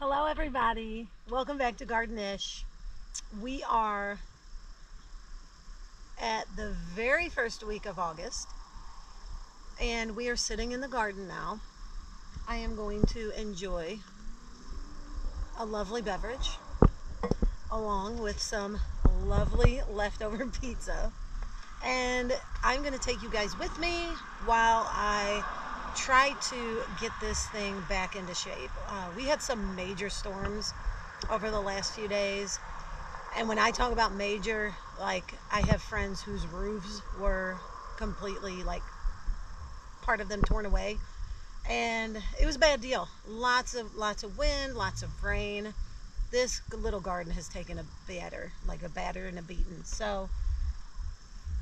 Hello everybody. Welcome back to Garden-ish. We are at the very first week of August and we are sitting in the garden now. I am going to enjoy a lovely beverage along with some lovely leftover pizza and I'm going to take you guys with me while I try to get this thing back into shape. Uh, we had some major storms over the last few days. And when I talk about major, like I have friends whose roofs were completely like part of them torn away. And it was a bad deal. Lots of lots of wind, lots of rain. This little garden has taken a batter, like a batter and a beating. So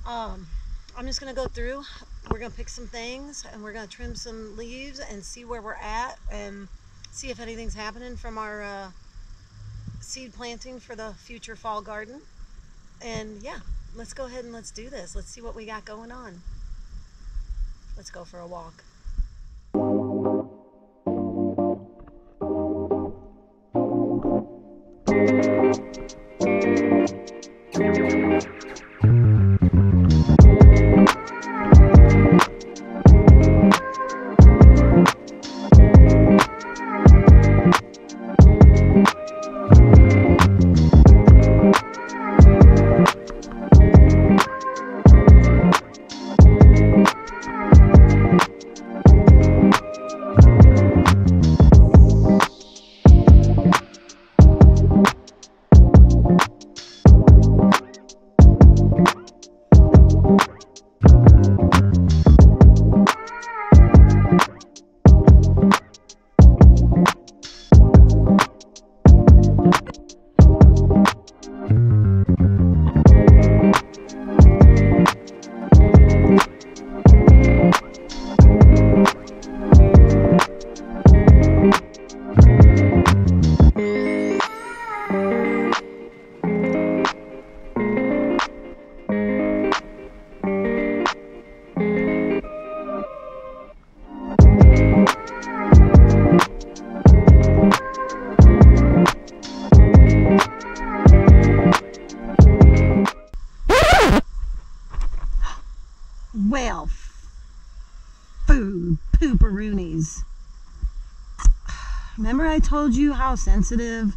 um, I'm just gonna go through. We're gonna pick some things and we're gonna trim some leaves and see where we're at and see if anything's happening from our uh, seed planting for the future fall garden. And yeah let's go ahead and let's do this. Let's see what we got going on. Let's go for a walk told you how sensitive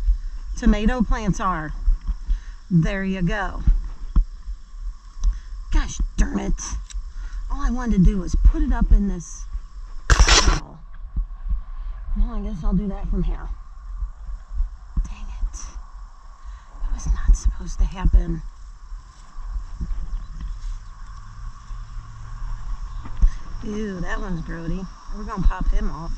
tomato plants are? There you go. Gosh darn it. All I wanted to do was put it up in this Well, I guess I'll do that from here. Dang it. It was not supposed to happen. Ew, that one's grody. We're gonna pop him off.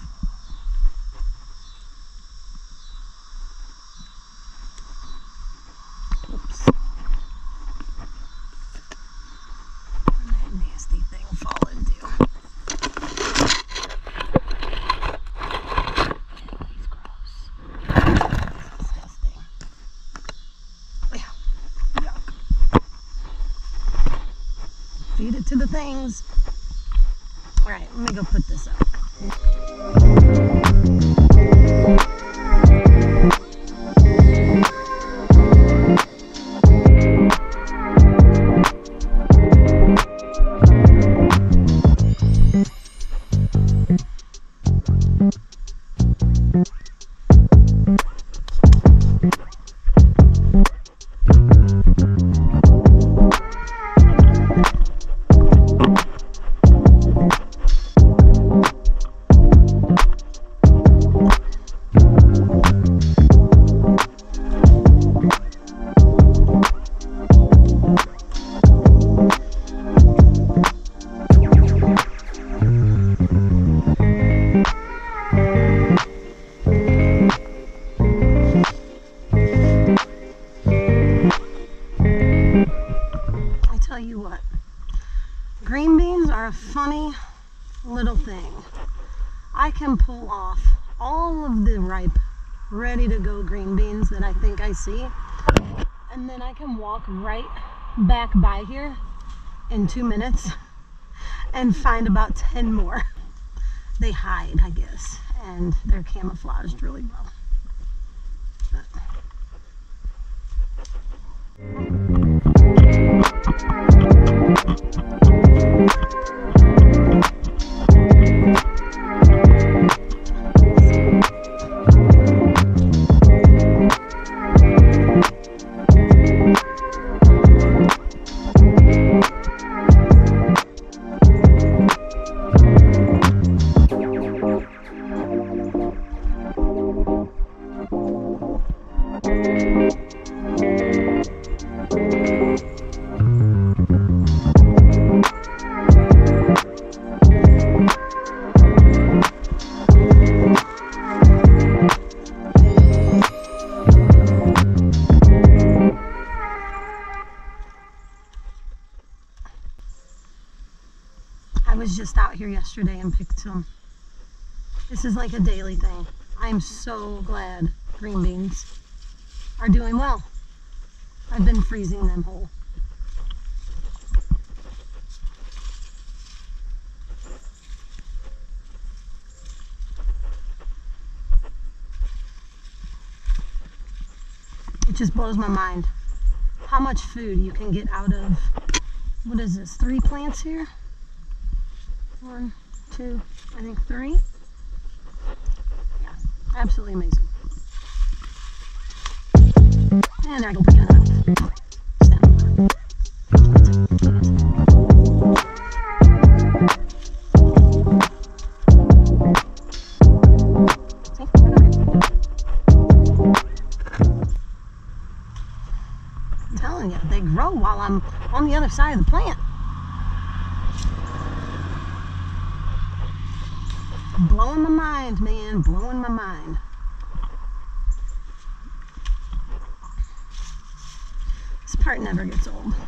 Oops. That nasty thing fall into. He's gross. Disgusting. Yeah. Yuck. Feed it to the things. All right, let me go put this up. Green beans that I think I see, and then I can walk right back by here in two minutes and find about 10 more. They hide, I guess, and they're camouflaged really well. basement. Yesterday and picked some. This is like a daily thing. I am so glad green beans are doing well. I've been freezing them whole. It just blows my mind how much food you can get out of what is this? Three plants here? One, two, I think three. Yeah, absolutely amazing. And I go picking it up. Old.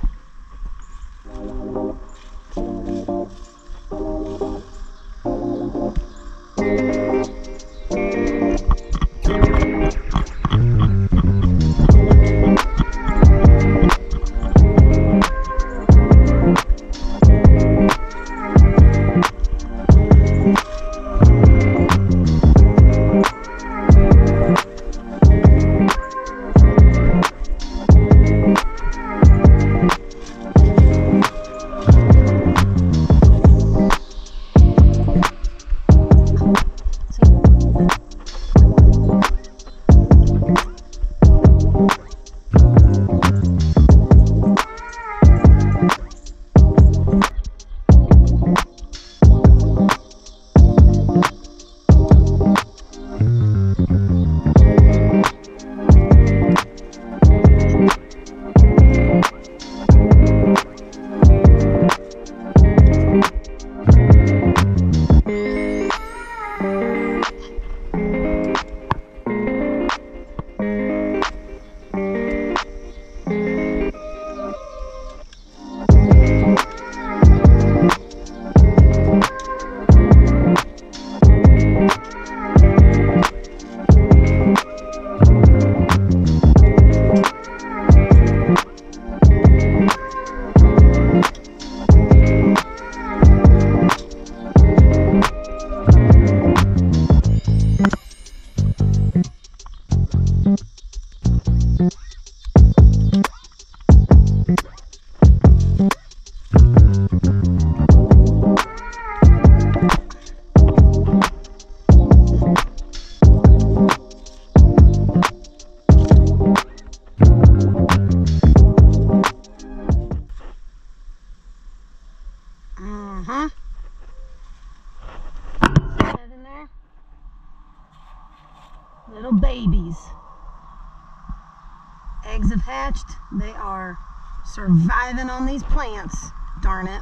Hatched. They are surviving on these plants. Darn it.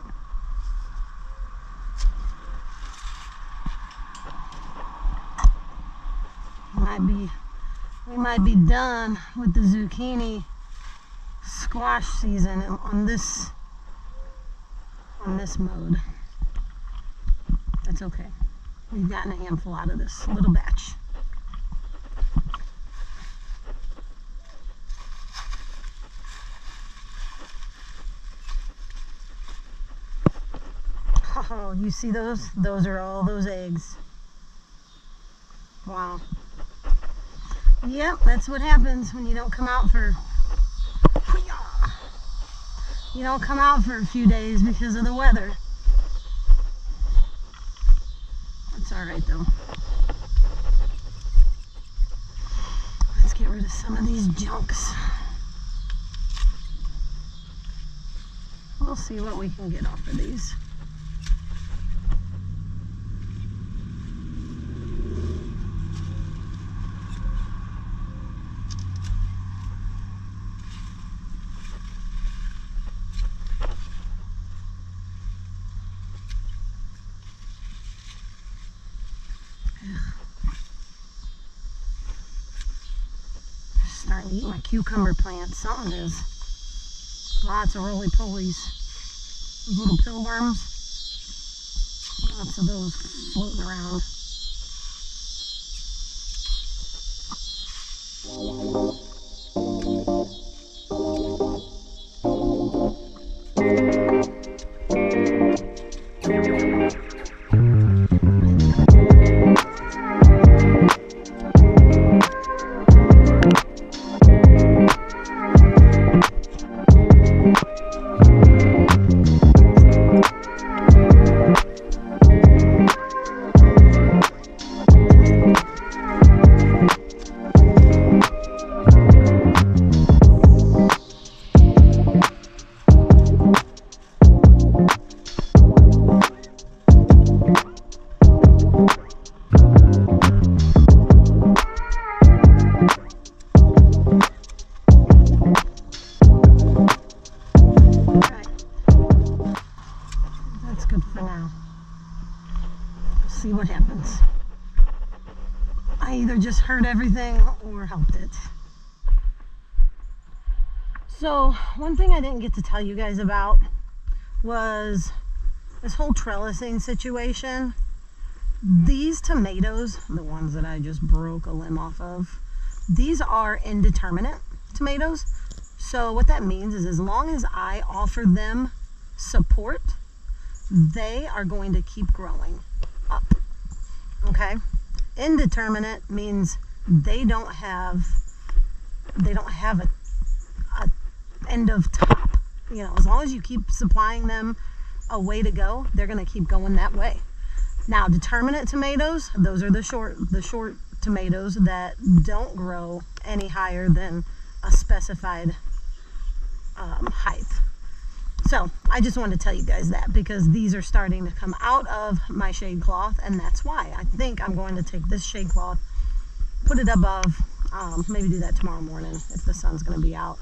Might be we might be done with the zucchini squash season on this on this mode. That's okay. We've gotten a handful out of this little batch. Oh, you see those? Those are all those eggs. Wow. Yep, that's what happens when you don't come out for you don't come out for a few days because of the weather. It's all right though. Let's get rid of some of these junks. We'll see what we can get off of these. To eat my cucumber plants. Something is. Lots of roly polies. Those little pillworms. Lots of those floating around. I either just hurt everything or helped it. So, one thing I didn't get to tell you guys about was this whole trellising situation. These tomatoes, the ones that I just broke a limb off of, these are indeterminate tomatoes. So what that means is as long as I offer them support, they are going to keep growing up. Okay? Indeterminate means they don't have they don't have a, a end of top. You know, as long as you keep supplying them a way to go, they're going to keep going that way. Now, determinate tomatoes, those are the short the short tomatoes that don't grow any higher than a specified um, height. So I just wanted to tell you guys that because these are starting to come out of my shade cloth and that's why I think I'm going to take this shade cloth, put it above, um, maybe do that tomorrow morning if the sun's going to be out.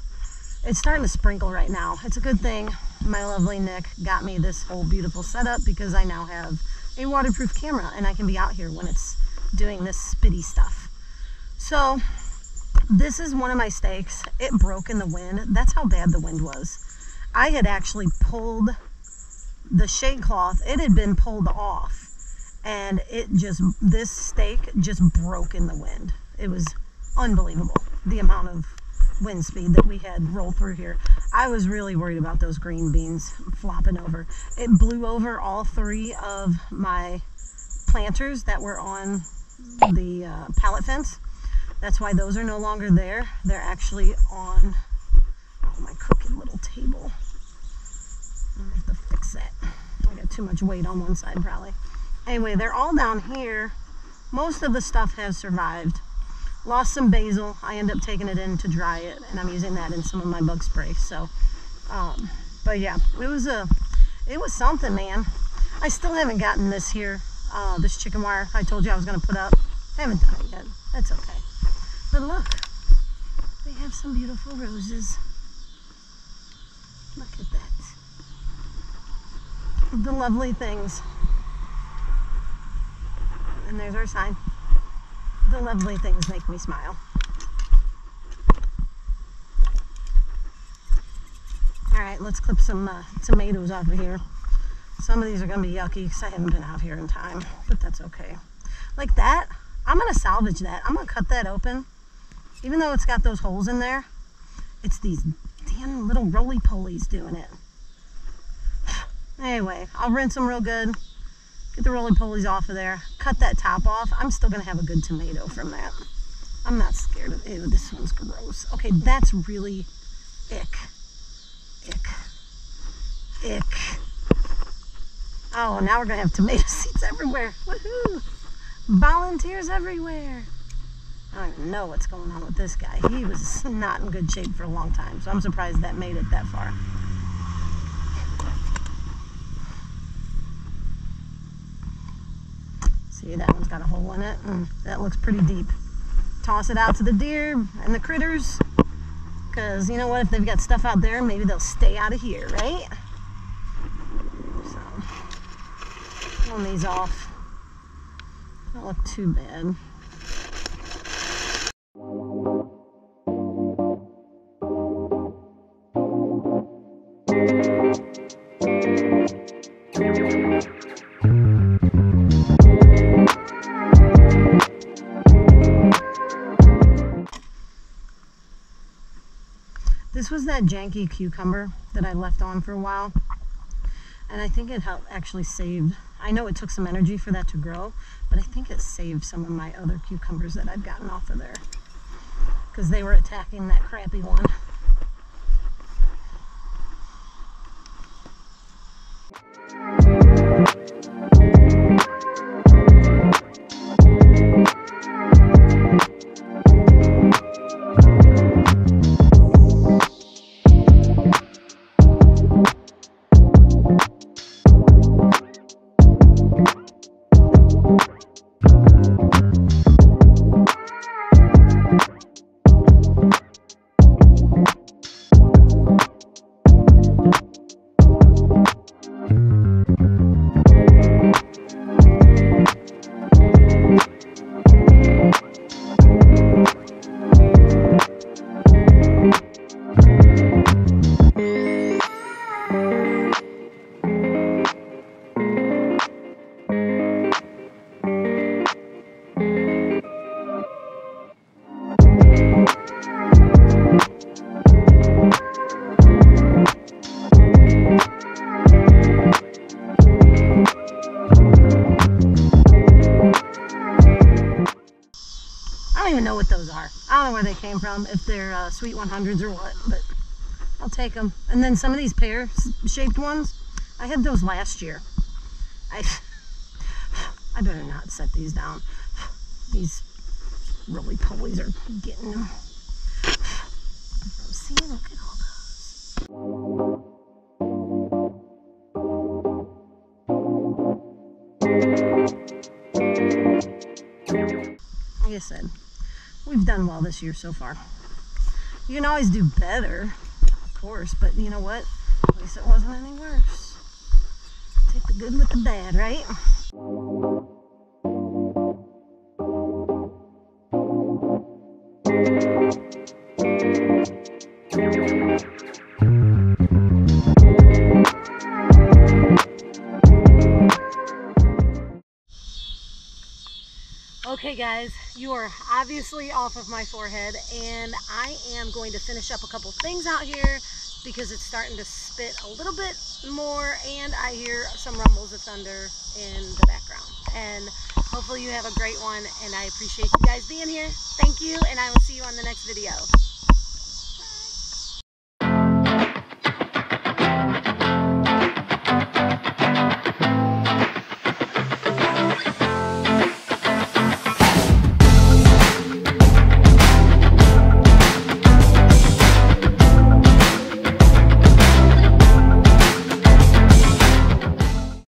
It's starting to sprinkle right now. It's a good thing my lovely Nick got me this whole beautiful setup because I now have a waterproof camera and I can be out here when it's doing this spitty stuff. So this is one of my stakes. It broke in the wind. That's how bad the wind was. I had actually pulled the shade cloth. It had been pulled off and it just, this stake just broke in the wind. It was unbelievable. The amount of wind speed that we had roll through here. I was really worried about those green beans flopping over. It blew over all three of my planters that were on the uh, pallet fence. That's why those are no longer there. They're actually on little table. I have to fix that. I got too much weight on one side probably. Anyway, they're all down here. Most of the stuff has survived. Lost some basil. I end up taking it in to dry it, and I'm using that in some of my bug spray. So, um, but yeah, it was a, it was something, man. I still haven't gotten this here, uh, this chicken wire I told you I was gonna put up. I haven't done it yet. That's okay. But look, we have some beautiful roses. Look at that. The lovely things. And there's our sign. The lovely things make me smile. All right, let's clip some uh, tomatoes off of here. Some of these are gonna be yucky because I haven't been out here in time, but that's okay. Like that, I'm gonna salvage that. I'm gonna cut that open. Even though it's got those holes in there, it's these damn little roly-polies doing it. Anyway, I'll rinse them real good. Get the roly-polies off of there. Cut that top off. I'm still gonna have a good tomato from that. I'm not scared of it. this one's gross. Okay, that's really ick. Ick. Ick. Oh, now we're gonna have tomato seeds everywhere. Woohoo! Volunteers everywhere. I don't even know what's going on with this guy. He was not in good shape for a long time, so I'm surprised that made it that far. See, that one's got a hole in it. and that looks pretty deep. Toss it out to the deer and the critters. Because you know what? If they've got stuff out there, maybe they'll stay out of here, right? So, pull these off. Don't look too bad. Was that janky cucumber that I left on for a while. And I think it helped actually saved, I know it took some energy for that to grow, but I think it saved some of my other cucumbers that I've gotten off of there. Because they were attacking that crappy one. I don't know where they came from, if they're uh, sweet 100s or what, but I'll take them. And then some of these pear-shaped ones, I had those last year. I, I better not set these down. These roly polies are getting them. See, look at all those. I said, we've done well this year so far. You can always do better, of course, but you know what? At least it wasn't any worse. Take the good with the bad, right? Okay guys, you are obviously off of my forehead and I am going to finish up a couple things out here because it's starting to spit a little bit more and I hear some rumbles of thunder in the background. And hopefully you have a great one and I appreciate you guys being here. Thank you and I will see you on the next video.